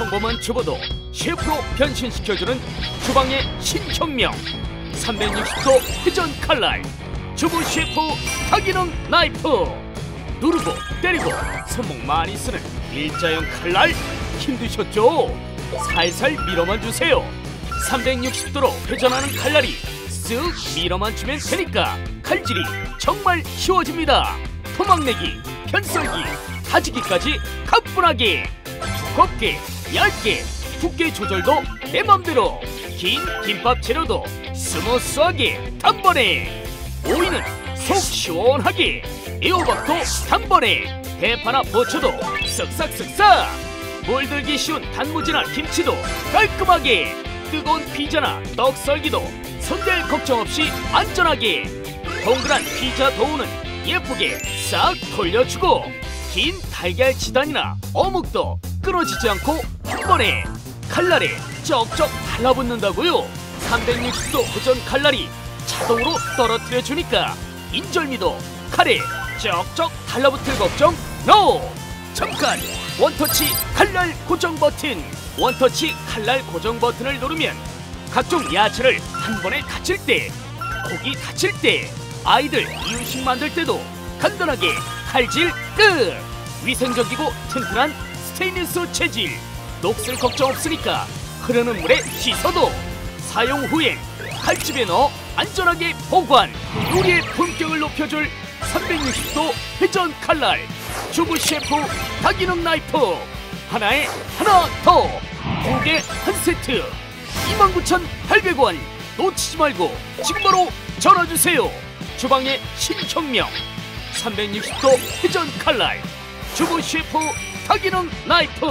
평범한 주부도 셰프로 변신시켜주는 주방의 신혁명 360도 회전 칼날 주부 셰프 다기능 나이프. 누르고 때리고 손목 많이 쓰는 일자형 칼날 힘드셨죠? 살살 밀어만 주세요. 360도로 회전하는 칼날이 쓱 밀어만 주면 되니까 칼질이 정말 쉬워집니다. 토막내기, 편썰기, 다지기까지 가뿐하게. 두껍게, 얇게, 두께 조절도 내 맘대로. 긴 김밥 재료도 스무스하게 단번에. 오이는 속 시원하게. 애호박도 단번에. 대파나 부추도 쓱싹쓱싹. 물들기 쉬운 단무지나 김치도 깔끔하게. 뜨거운 피자나 떡 썰기도 손댈 걱정 없이 안전하게. 동그란 피자 도우는 예쁘게 싹 돌려주고 긴 달걀 지단이나 어묵도 끊어지지 않고 한 번에 칼날에 쩍쩍 달라붙는다고요. 360도 회전 칼날이 자동으로 떨어뜨려 주니까 인절미도 칼에 쩍쩍 달라붙을 걱정 NO! 잠깐! 원터치 칼날 고정 버튼! 원터치 칼날 고정 버튼을 누르면 각종 야채를 한 번에 다질 때 고기 다질 때 아이들 이유식 만들 때도 간단하게 칼질 끝! 위생적이고 튼튼한 스테인리스 재질. 녹슬 걱정 없으니까 흐르는 물에 씻어도 사용 후엔 칼집에 넣어 안전하게 보관. 요리의 품격을 높여줄 360도 회전 칼날. 주부 셰프 다기능 나이프. 하나에 하나 더두 개 한 세트. 29,800원. 놓치지 말고 지금 바로 전화주세요. 주방의 신혁명. 360도 회전 칼날. 주부 셰프 다기능 나이프